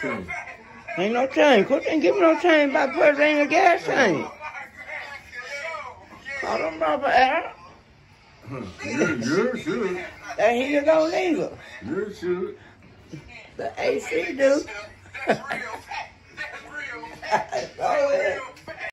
change. Ain't no change. Quit ain't give me no change by first in a gas tank. Call them rubber air. You, you should. That heater don't either. You should. The AC do.